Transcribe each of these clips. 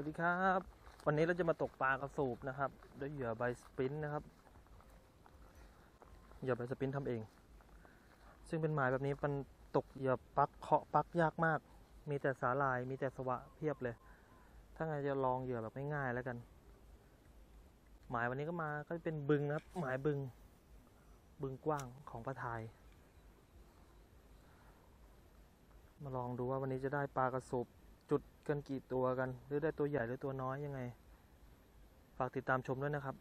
วัสดีครับ วันนี้เราจะมาตกปลากระสูบนะครับด้วยเหยื่อใบสปรินต์นะครับเหยื่อใบสปรินต์ทำเอง ซึ่งเป็นหมายแบบนี้มันตกเหยื่อปักเคาะปักยากมาก มีแต่สาลายมีแต่สวะเพียบเลย ถ้าไงจะลองเหยื่อแบบง่ายๆแล้วกัน หมายวันนี้ก็มาก็เป็นบึงนะครับ หมายบึง บึงกว้างของปลาทาย มาลองดูว่าวันนี้จะได้ปลากระสูบ กันกี่ตัวกัน หรือได้ตัวใหญ่หรือตัวน้อยยังไง ฝากติดตามชมด้วยนะครับ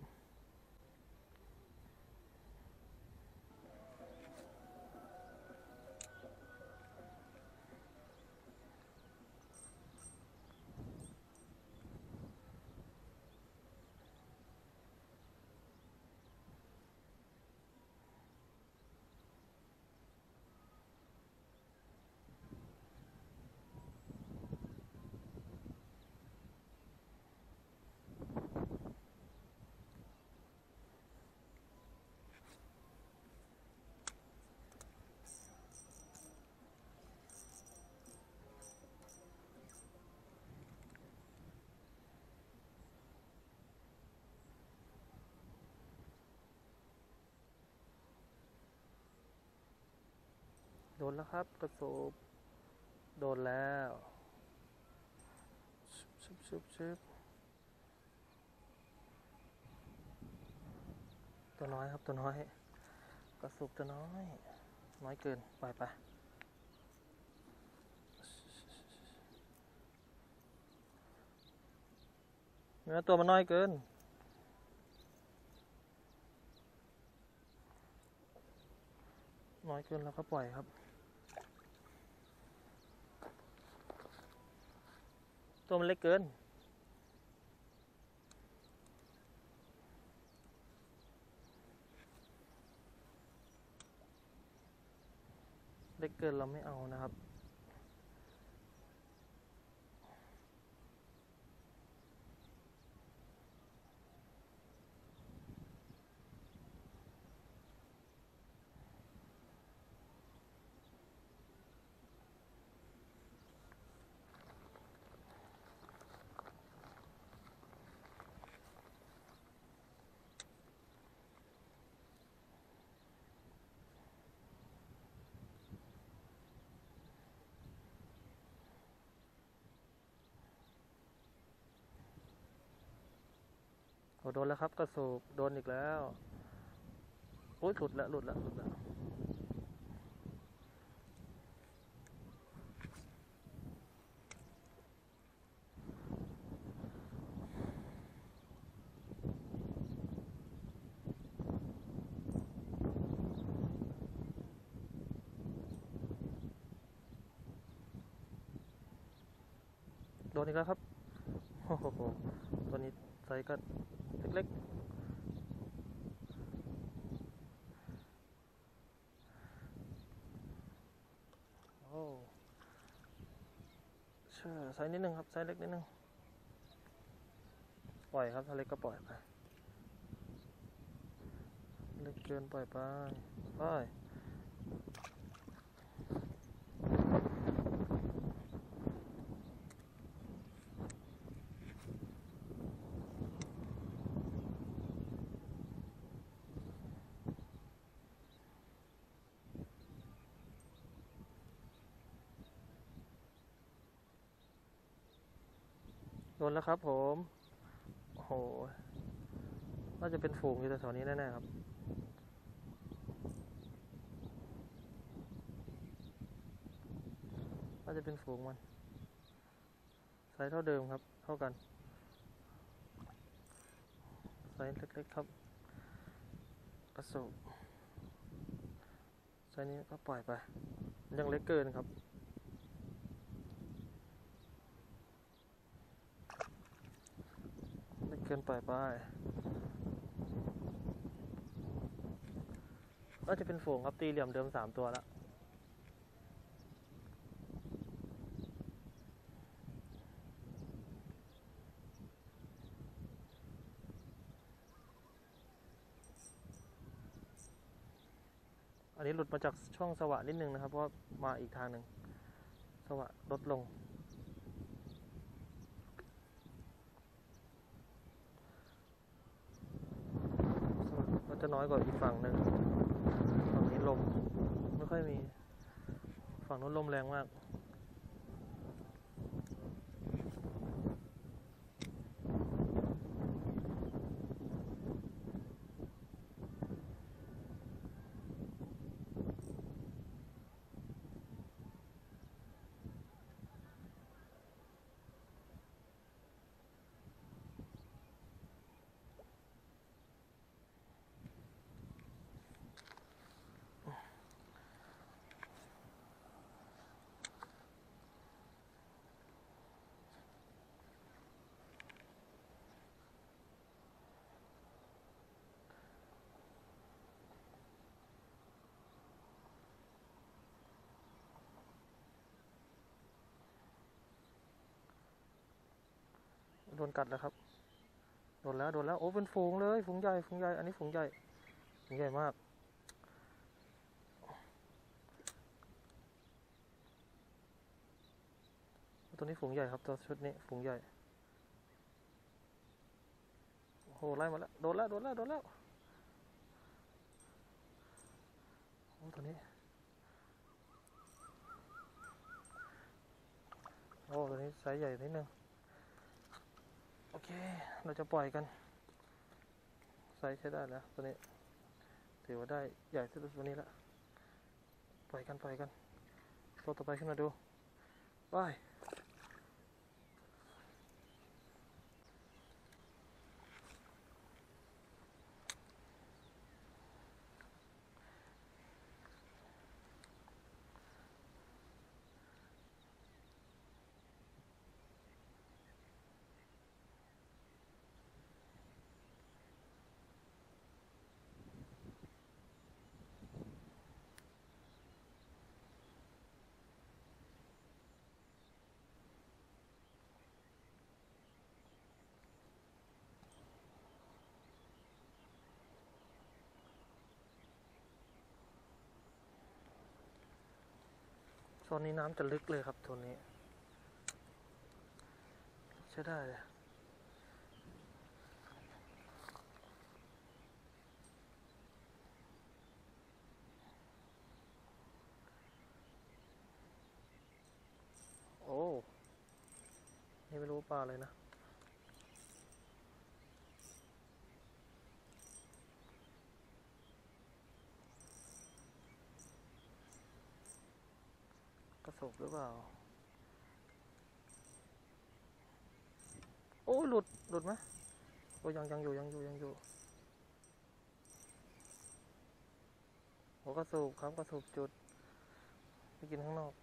โดนแล้วครับ กระสูบโดนแล้วชึบชึบชึบชึบตัวน้อยครับตัวน้อย กระสูบตัวน้อย น้อยเกิน ไปไปเนื้อตัวมันน้อยเกินน้อยเกินแล้วก็ปล่อยครับ ตัวมันเล็กเกิน เล็กเกินเราไม่เอานะครับ โดนแล้วครับกระสูบโดนอีกแล้วโอ้ยหลุดแล้วหลุดแล้วหลุดแล้วโดนอีกแล้วครับ โอ้โห ตัวนี้ไซส์ก็ เล็กๆ โอ้เช่ไซส์นิดนึงครับ ไซส์เล็กนิดนึง ปล่อยครับ ถ้าเล็กก็ปล่อยไป เล็กเกินปล่อยไป ไป โดนแล้วครับผมโอ้โหน่าจะเป็นฝูงอยู่แถวนี้แน่ๆครับ น่าจะเป็นฝูงมันไซส์เท่าเดิมครับ เท่ากันไซส์เล็กๆครับกระสูบไซส์นี้ก็ปล่อยไป ยังเล็กเกินครับ เล็กเกินปล่อยไปก็จะเป็นฝูงครับตีเหลี่ยมเดิมสามตัวแล้วอันนี้หลุดมาจากช่องสวะนิดนึงนะครับ เพราะมาอีกทางหนึ่งสวะลดลง จะน้อยกว่าอีกฝั่งหนึ่งฝั่งนี้ลม ไม่ค่อยมี ฝั่งนู้นลมแรงมาก โดนกัดแล้วครับ โดนแล้วโดนแล้วโอ้เป็นฝูงเลยฝูงใหญ่ฝูงใหญ่อันนี้ฝูงใหญ่ฝูงใหญ่มาก ตัวนี้ฝูงใหญ่ครับตัวชุดนี้ฝูงใหญ่โอ้โหไล่มาแล้วโดนแล้วโดนแล้วโดนแล้วโอ้ตัวนี้โอ้ตัวนี้ไซส์ใหญ่นิดนึง โอเค เราจะปล่อยกัน ไซส์ใช้ได้แล้วตัวนี้ ถือว่าได้ใหญ่ที่สุดวันนี้ละปล่อยกันปล่อยกันตัวต่อไปขึ้นมาดูไป ซนนี้น้ำจะลึกเลยครับโซนนี้ ใช้ได้เลยโอ้ นี่ไม่รู้ปลาเลยนะ กระสบหรือเปล่า โอ้หลุด หลุดไหมโอ้ยังยังอยู่ยังอยู่ยังอยู่โอ้กระสูบครับกระสูบจุด ไปกินข้างนอก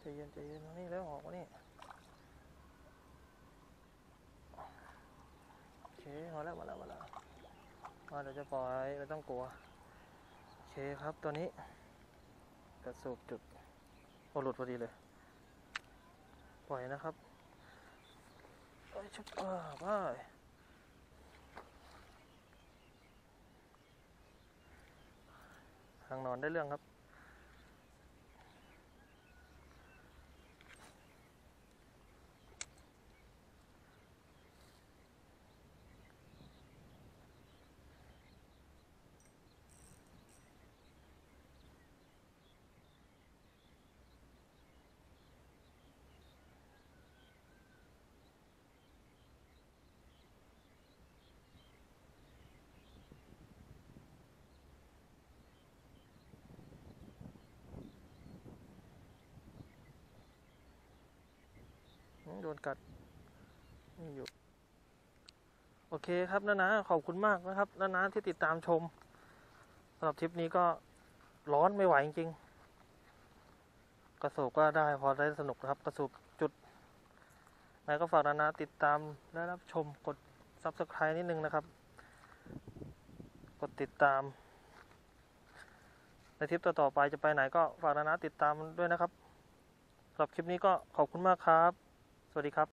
ใจเย็นใจเย็นนี่แล้วออกมานี่โอเคมาแล้วมาแล้วมาแล้ว มาเราจะปล่อยไม่ต้องกลัวโอเคครับตัวนี้กระสูบจุดโอหลุดพอดีเลย ปล่อยนะครับไปชุบอ่าไปทางนอนได้เรื่องครับ โดนกัดอยู่ โอเคครับนะนะขอบคุณมากนะครับนะนะที่ติดตามชมสำหรับทริปนี้ก็ร้อนไม่ไหวจริงๆกระสูบก็ได้พอได้สนุกนะครับ กระสูบจุดไหนก็ฝากนะนะติดตามและรับชมกด subscribe นิดนึงนะครับ กดติดตาม ในทริปต่อๆไปจะไปไหนก็ฝากนะนะติดตามด้วยนะครับสำหรับคลิปนี้ก็ขอบคุณมากครับ สวัสดีครับ